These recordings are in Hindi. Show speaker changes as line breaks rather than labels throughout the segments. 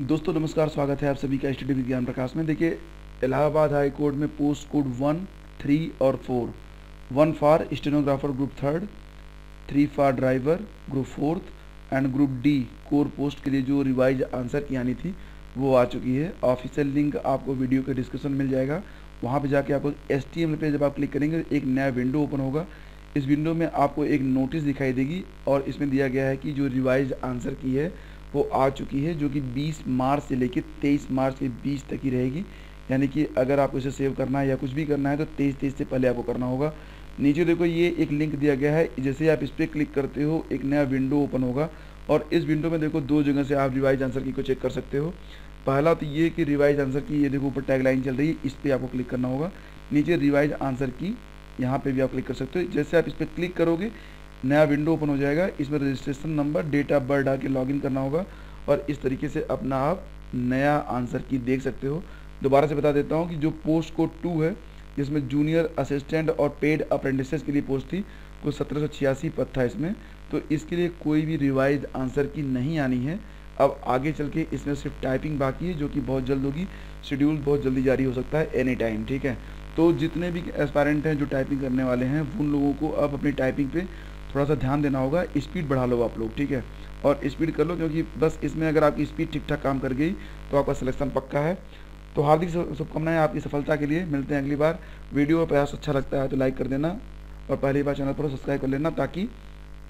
दोस्तों, नमस्कार, स्वागत है आप सभी का स्टडी विज्ञान प्रकाश में। देखिए, इलाहाबाद हाई कोर्ट में पोस्ट कोड वन, थ्री और four. One for stenographer, group third. Three for driver, group fourth. And group D, core post के लिए जो रिवाइज आंसर की आनी थी, वो आ चुकी है। ऑफिशियल लिंक आपको वीडियो के डिस्क्रिप्शन मिल जाएगा। वहाँ पर जाके आपको एस टी पे जब आप क्लिक करेंगे, एक नया विंडो ओपन होगा। इस विंडो में आपको एक नोटिस दिखाई देगी और इसमें दिया गया है कि जो रिवाइज आंसर की है वो आ चुकी है, जो कि 20 मार्च से लेकर 23 मार्च के बीच तक ही रहेगी। यानी कि अगर आपको इसे सेव करना है या कुछ भी करना है तो तेईस तेईस से पहले आपको करना होगा। नीचे देखो, ये एक लिंक दिया गया है। जैसे आप इस पर क्लिक करते हो, एक नया विंडो ओपन होगा। और इस विंडो में देखो, दो जगह से आप रिवाइज आंसर की को चेक कर सकते हो। पहला तो ये कि रिवाइज आंसर की ये देखो, ऊपर टैग लाइन चल रही है, इस पर आपको क्लिक करना होगा। नीचे रिवाइज आंसर की यहाँ पे भी आप क्लिक कर सकते हो। जैसे आप इस पर क्लिक करोगे नया विंडो ओपन हो जाएगा। इसमें registration number date of birth डाल के लॉगिन करना होगा और इस तरीके से अपना आप नया आंसर की देख सकते हो। दोबारा से बता देता हूँ कि जो पोस्ट कोड टू है, जिसमें जूनियर असिस्टेंट और पेड अप्रेंटिस के लिए पोस्ट थी कुल सत्रह सौ छियासी पद था इसमें। तो इसके लिए कोई भी रिवाइज आंसर की नहीं आनी है। अब आगे चल के इसमें सिर्फ़ टाइपिंग बाकी है, जो कि बहुत जल्द होगी। शेड्यूल बहुत जल्दी जारी हो सकता है एनी टाइम ठीक है? तो जितने भी एस्पायरेंट हैं जो टाइपिंग करने वाले हैं, उन लोगों को अब अपनी टाइपिंग पे थोड़ा सा ध्यान देना होगा स्पीड बढ़ा लो आप लोग, ठीक है? और स्पीड कर लो, क्योंकि बस इसमें अगर आपकी स्पीड ठीक ठाक काम कर गई तो आपका सिलेक्शन पक्का है। तो हार्दिक शुभकामनाएँ आपकी सफलता के लिए, मिलते हैं अगली बार। वीडियो का प्रयास अच्छा लगता है तो लाइक कर देना, और पहली बार चैनल पर सब्सक्राइब कर लेना, ताकि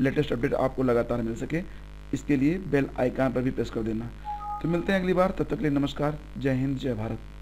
लेटेस्ट अपडेट आपको लगातार मिल सके। इसके लिए बेल आइकान पर भी प्रेस कर देना। तो मिलते हैं अगली बार, तब तक के लिए नमस्कार, जय हिंद, जय भारत।